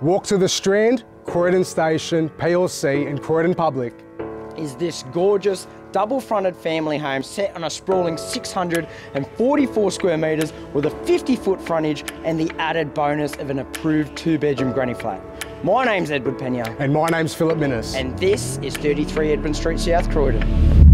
Walk to the Strand, Croydon Station, PLC and Croydon Public. Is this gorgeous double fronted family home set on a sprawling 644 square metres with a 50 foot frontage and the added bonus of an approved two bedroom granny flat. My name's Edward Pena And my name's Philip Minnis. and this is 33 Edwin Street, South Croydon.